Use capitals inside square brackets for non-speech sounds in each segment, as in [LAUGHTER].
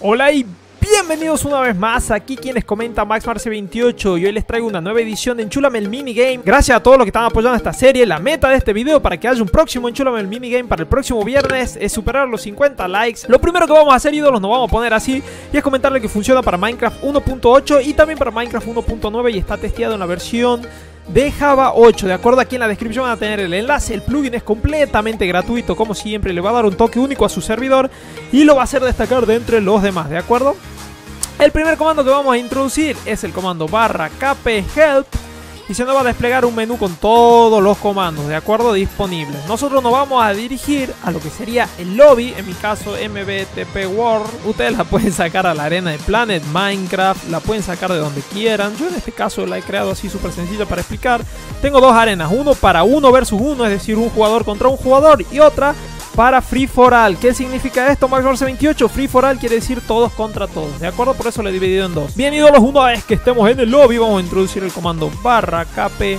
Hola y bienvenidos una vez más, aquí quienes comenta Max Marce 28 y hoy les traigo una nueva edición de Enchulame el Minigame. Gracias a todos los que están apoyando esta serie, la meta de este video para que haya un próximo Enchulame el Minigame para el próximo viernes es superar los 50 likes. Lo primero que vamos a hacer ídolos, nos vamos a poner así y es comentarle que funciona para Minecraft 1.8 y también para Minecraft 1.9 y está testeado en la versión de Java 8. De acuerdo, aquí en la descripción van a tener el enlace. El plugin es completamente gratuito, como siempre. Le va a dar un toque único a su servidor y lo va a hacer destacar de entre los demás. ¿De acuerdo? El primer comando que vamos a introducir es el comando barra kp help y se nos va a desplegar un menú con todos los comandos, ¿de acuerdo? Disponibles. Nosotros nos vamos a dirigir a lo que sería el lobby, en mi caso MBTP World. Ustedes la pueden sacar a la arena de Planet, Minecraft, la pueden sacar de donde quieran. Yo en este caso la he creado así súper sencilla para explicar. Tengo dos arenas, uno para uno versus uno, es decir, un jugador contra un jugador y otra para Free for All. ¿Qué significa esto, Max 28? Free for All quiere decir todos contra todos, ¿de acuerdo? Por eso lo he dividido en dos. Bien, ídolos, una vez que estemos en el lobby, vamos a introducir el comando barra kp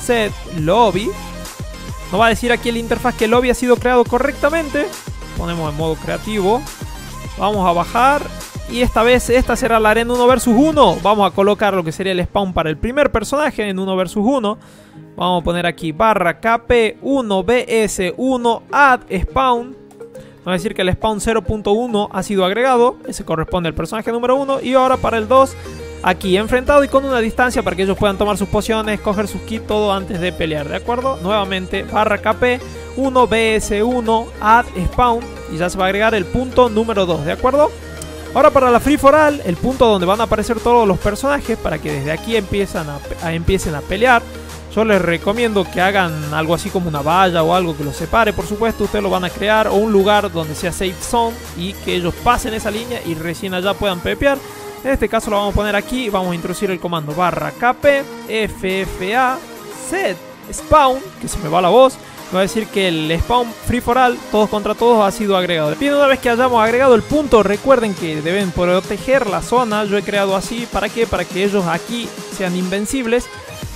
set lobby. Nos va a decir aquí el interfaz que el lobby ha sido creado correctamente. Ponemos en modo creativo. Vamos a bajar. Y esta vez esta será la arena 1 versus 1. Vamos a colocar lo que sería el spawn para el primer personaje en 1 versus 1. Vamos a poner aquí barra kp1bs1 add spawn. Va a decir que el spawn 0.1 ha sido agregado. Ese corresponde al personaje número 1. Y ahora para el 2, aquí enfrentado y con una distancia para que ellos puedan tomar sus pociones, coger sus kits, todo antes de pelear. ¿De acuerdo? Nuevamente, barra kp1bs1 add spawn. Y ya se va a agregar el punto número 2. ¿De acuerdo? Ahora para la Free for All, el punto donde van a aparecer todos los personajes para que desde aquí empiezan a, empiecen a pelear. Yo les recomiendo que hagan algo así como una valla o algo que los separe, por supuesto, ustedes lo van a crear, o un lugar donde sea safe zone y que ellos pasen esa línea y recién allá puedan pepear. En este caso lo vamos a poner aquí, vamos a introducir el comando barra kp ffa set spawn, que se me va la voz, va a decir que el spawn free for all, todos contra todos, ha sido agregado. Bien, una vez que hayamos agregado el punto, recuerden que deben proteger la zona. Yo he creado así, ¿para qué? Para que ellos aquí sean invencibles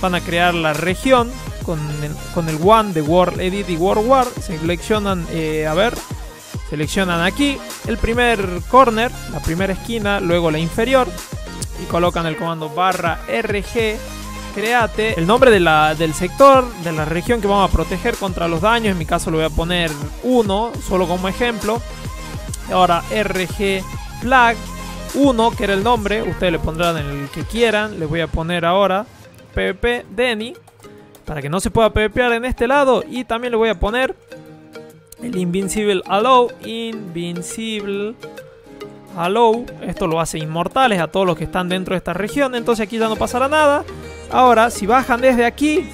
van a crear la región con el, con el One de World Edit y World War. Seleccionan, eh, a ver, seleccionan aquí el primer corner, la primera esquina, luego la inferior y colocan el comando barra RG. Create el nombre de la, del sector, de la región que vamos a proteger contra los daños. En mi caso lo voy a poner 1, solo como ejemplo. Ahora RG flag 1, que era el nombre. Ustedes le pondrán el que quieran. Les voy a poner ahora PvP Denny para que no se pueda PvPear en este lado y también le voy a poner el Invincible Allow Invincible Allow esto lo hace inmortales a todos los que están dentro de esta región entonces aquí ya no pasará nada ahora si bajan desde aquí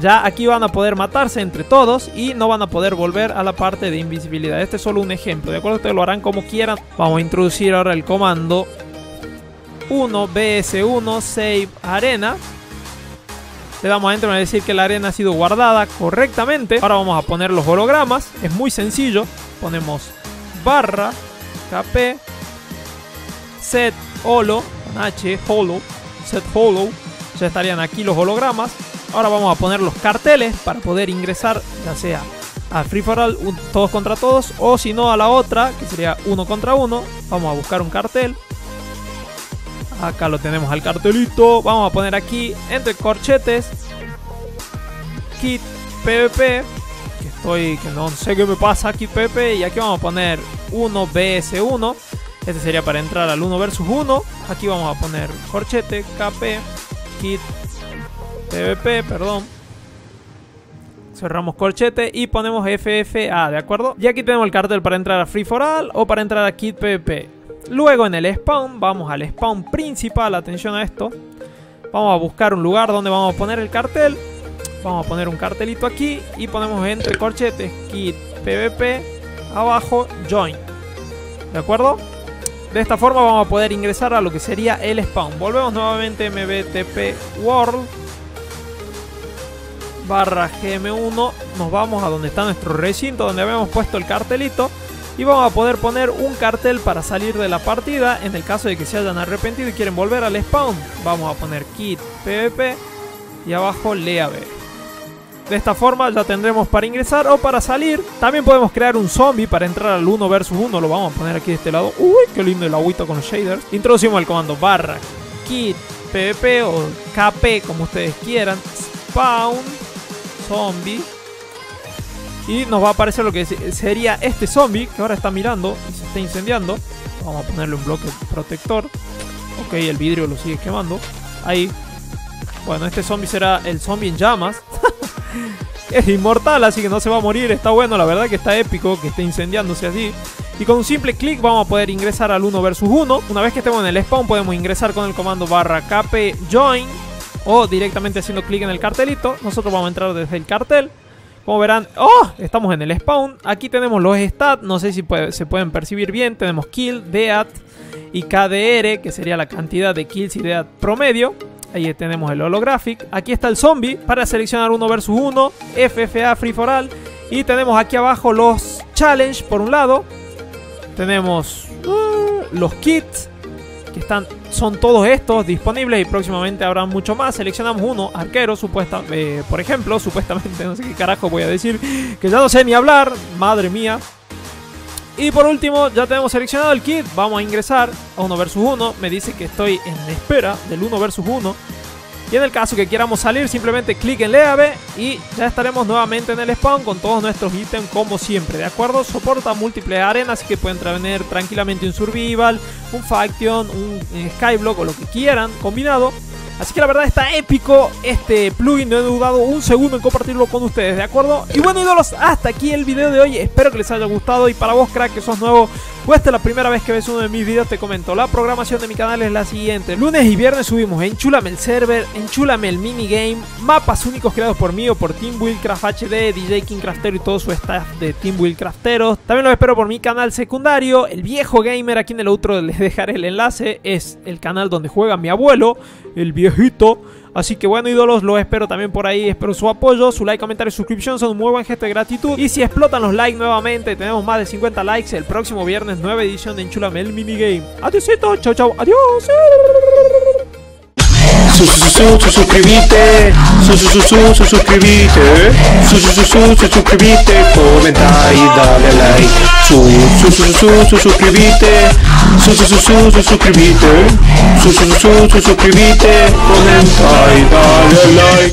ya aquí van a poder matarse entre todos y no van a poder volver a la parte de invisibilidad. Este es solo un ejemplo, ¿de acuerdo? Ustedes lo harán como quieran. Vamos a introducir ahora el comando 1BS1 Save Arena. Le damos a enter a decir que la arena ha sido guardada correctamente. Ahora vamos a poner los hologramas. Es muy sencillo. Ponemos barra kp set holo con h holo set holo. Ya estarían aquí los hologramas. Ahora vamos a poner los carteles para poder ingresar ya sea a Free for All todos contra todos o si no a la otra que sería uno contra uno. Vamos a buscar un cartel Acá lo tenemos al cartelito. Vamos a poner aquí entre corchetes. Kit PvP. Que estoy. Que no sé qué me pasa aquí PvP. Y aquí vamos a poner 1 BS1. Este sería para entrar al 1 versus 1. Aquí vamos a poner corchete, KP, kit, PvP, perdón. Cerramos corchete y ponemos FFA, ¿de acuerdo? Y aquí tenemos el cartel para entrar a Free for All o para entrar a Kit PvP. Luego en el spawn, vamos al spawn principal, atención a esto. Vamos a buscar un lugar donde vamos a poner el cartel. Vamos a poner un cartelito aquí y ponemos entre corchetes kit pvp abajo join. ¿De acuerdo? De esta forma vamos a poder ingresar a lo que sería el spawn. Volvemos nuevamente mbtp world barra gm1. Nos vamos a donde está nuestro recinto donde habíamos puesto el cartelito y vamos a poder poner un cartel para salir de la partida en el caso de que se hayan arrepentido y quieren volver al spawn. Vamos a poner kit pvp y abajo lea De esta forma ya tendremos para ingresar o para salir. También podemos crear un zombie para entrar al 1 versus 1. Lo vamos a poner aquí de este lado. Uy, qué lindo el agüito con los shaders. Introducimos el comando barra kit pvp o kp como ustedes quieran. Spawn zombie. Y nos va a aparecer lo que sería este zombie que ahora está mirando y se está incendiando. Vamos a ponerle un bloque protector. Ok, el vidrio lo sigue quemando. Ahí. Bueno, este zombie será el zombie en llamas. [LAUGHS] es inmortal, así que no se va a morir. Está bueno, la verdad que está épico que esté incendiándose así. Y con un simple clic vamos a poder ingresar al 1 versus 1. Una vez que estemos en el spawn podemos ingresar con el comando barra kp join o directamente haciendo clic en el cartelito. Nosotros vamos a entrar desde el cartel. Como verán, ¡oh! Estamos en el spawn. Aquí tenemos los stats, no sé si se pueden percibir bien. Tenemos kill, death y KDR, que sería la cantidad de kills y death promedio. Ahí tenemos el holographic. Aquí está el zombie para seleccionar uno versus uno. FFA Free for All. Y tenemos aquí abajo los challenge por un lado. Tenemos uh, los kits. Que están, son todos estos disponibles y próximamente habrá mucho más. Seleccionamos uno, arquero, supuesta, eh, por ejemplo, [LAUGHS] supuestamente, no sé qué carajo voy a decir, que ya no sé ni hablar, madre mía. Y por último, ya tenemos seleccionado el kit. Vamos a ingresar a 1 versus 1. Me dice que estoy en espera del 1 versus 1. Y en el caso que queramos salir, simplemente clic en Leave y ya estaremos nuevamente en el spawn con todos nuestros ítems como siempre, ¿de acuerdo? Soporta múltiples arenas, así que pueden tener tranquilamente un Survival, un Faction, un Skyblock o lo que quieran combinado. Así que la verdad está épico este plugin, no he dudado un segundo en compartirlo con ustedes, ¿de acuerdo? Y bueno ídolos, hasta aquí el video de hoy, espero que les haya gustado y para vos crack que sos nuevo o esta es la primera vez que ves uno de mis videos, te comento, la programación de mi canal es la siguiente. Lunes y viernes subimos Enchúlame el server, Enchúlame el minigame, mapas únicos creados por mí o por Team Craft HD, DJ King Craftero y todo su staff de Team Crafteros. También los espero por mi canal secundario, el viejo gamer, aquí en el otro les dejaré el enlace, es el canal donde juega mi abuelo, el viejito. Así que bueno, ídolos, lo espero también por ahí. Espero su apoyo, su like, comentario y suscripción. Son un muy buen gesto de gratitud. Y si explotan los likes nuevamente, tenemos más de 50 likes el próximo viernes, nueva edición de Enchulame el minigame. Adiósito, chau chau, adiós. Su, su, su, su, suscribite, su, su, su, su, su, suscribite, su, su, su, su, su, comenta y dale like, su, su, su, su, su, suscribite, su, su, su, su, su, suscribite, su, su, su, su, comenta y dale like.